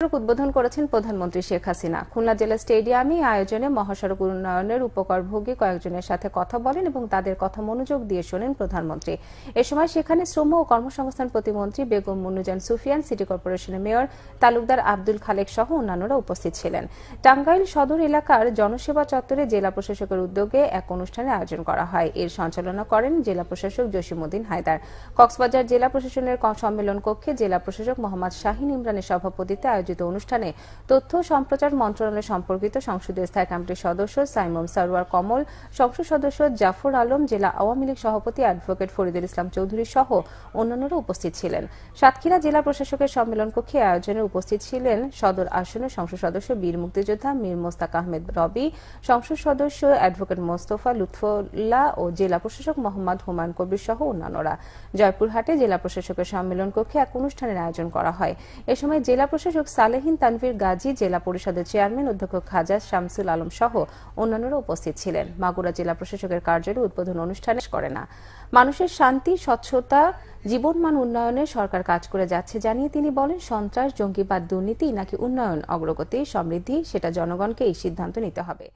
মহাসড়ক উদ্বোধন করেছেন প্রধানমন্ত্রী শেখ হাসিনা। খুলনা জেলা স্টেডিয়ামে আয়োজনে মহাসড়ক উন্নয়নের উপকারভোগী কয়েকজনের সাথে কথা বলেন এবং তাদের কথা মনোযোগ দিয়ে শোনেন প্রধানমন্ত্রী। এ সময় সেখানে শ্রম ও কর্মসংস্থান প্রতিমন্ত্রী বেগম মুন্নুজান সুফিয়ান, সিটি কর্পোরেশনের মেয়র তালুকদার আব্দুল খালেক সহ অন্যান্যরা উপস্থিত ছিলেন। টাঙ্গাইল সদর এলাকার জনসেবা চত্বরে জেলা প্রশাসকের উদ্যোগে এক অনুষ্ঠানে আয়োজন করা হয়। এর সঞ্চালনা করেন জেলা প্রশাসক জসিমুদ্দিন হায়দার। কক্সবাজার জেলা প্রশাসনের সম্মেলন কক্ষে জেলা প্রশাসক মোহাম্মদ শাহিন ইমরানের সভাপতিত্বে আয়োজিত অনুষ্ঠানে তথ্য সম্প্রচার মন্ত্রণালয় সম্পর্কিত সংসদীয় স্থায়ী কমিটির সদস্য সাইমম সারোয়ার কমল, সংসদ সদস্য জাফর আলম, জেলা আওয়ামী লীগ সভাপতি অ্যাডভোকেট ফরিদুল ইসলাম চৌধুরী সহ অন্যান্যরা উপস্থিত ছিলেন। সাতক্ষীরা জেলা প্রশাসকের সম্মেলন কক্ষে আয়োজনে উপস্থিত ছিলেন সদর আসনের সংসদ সদস্য বীর মুক্তিযোদ্ধা মীর মোস্তাক আহমেদ রবি, সংসদ সদস্য অ্যাডভোকেট মোস্তফা লুৎফুল্লাহ ও জেলা প্রশাসক মোহাম্মদ হুমায়ুন কবির সহ অন্যান্যরা। জয়পুরহাটে জেলা প্রশাসকের সম্মেলন কক্ষে এক অনুষ্ঠানের আয়োজন করা হয়। এ সময় জেলা প্রশাসক সালেহিন তানভীর গাজী জেলা পরিষদের চেয়ারম্যান অধ্যক্ষ খাজা শামসুল আলম সহ অন্যান্যরা উপস্থিত ছিলেন। মাগুরা জেলা প্রশাসকের কার্যালয় উদ্বোধন অনুষ্ঠানে করে না। মানুষের শান্তি, স্বচ্ছতা, জীবনমান উন্নয়নে সরকার কাজ করে যাচ্ছে জানিয়ে তিনি বলেন, সন্ত্রাস, জঙ্গিবাদ, দুর্নীতি নাকি উন্নয়ন, অগ্রগতি, সমৃদ্ধি, সেটা জনগণকে এই সিদ্ধান্ত নিতে হবে।